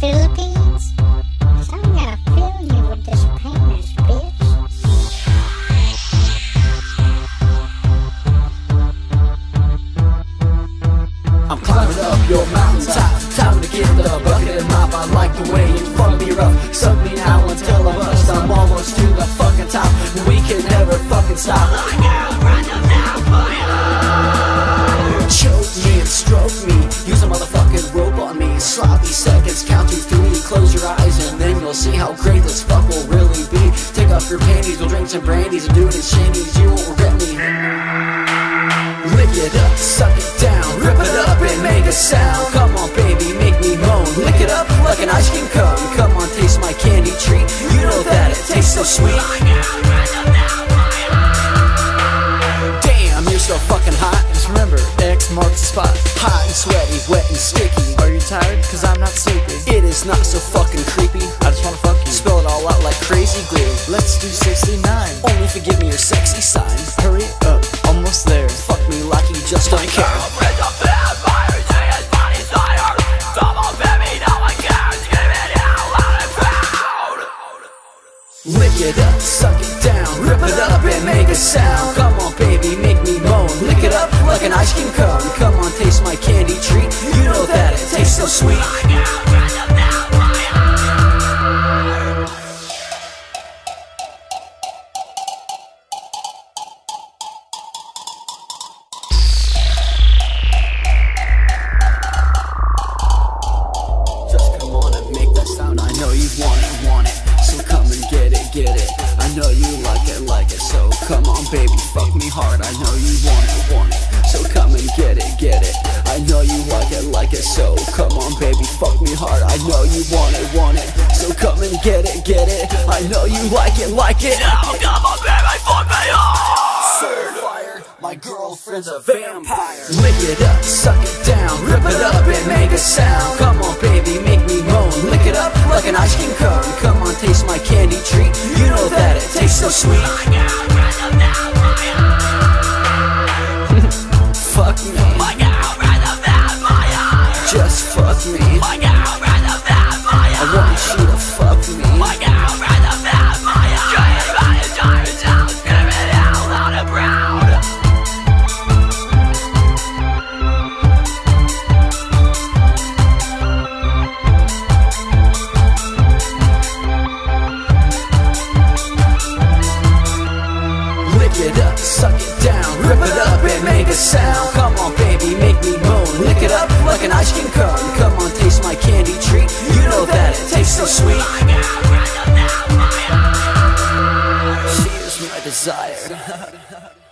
Philippines? Cause I'm gonna fill you with this penis, bitch. I'm climbing up your mountaintop. Time to get the bucket and mop. I like the way you fuck me rough. See how great this fuck will really be. Take off your panties, we'll drink some brandies and do it in shanties. You won't regret me. Lick it up, suck it down, rip it up and make a sound. Come on, baby, make me moan. Lick it up like an ice cream cone. Come on, taste my candy treat. You know that it tastes so sweet. And sweaty, wet and sticky. Are you tired? Cause I'm not sleepy. It is not so fucking creepy. I just wanna fuck you. Spell it all out like crazy glue. Let's do 69. Only if you give me your sexy sign. Hurry up, almost there. Fuck me like you just don't care. Lick it up, suck it down, rip it up and make a sound. Come on, baby, make me moan. Lick it up like an ice cream cone. Come get it. I know you like it, like it. So come on, baby, fuck me hard. I know you want it, want it. So come and get it, get it. I know you like it, like it. So come on, baby, fuck me hard. I know you want it, want it. So come and get it, get it. I know you like it, like it. Now come on, baby, fuck me hard. My girlfriend's a vampire. Lick it up, suck it down, rip it up and make a sound. Come on, baby, make moan. Lick it up like an ice cream cone. Come on, taste my candy treat. You know that it tastes so sweet. fuck me. Just fuck me. Suck it down, rip it up and make a sound. Come on, baby, make me moan. Lick it up like an ice cream cone. Come on, taste my candy treat. You know that it tastes so sweet. She is my desire.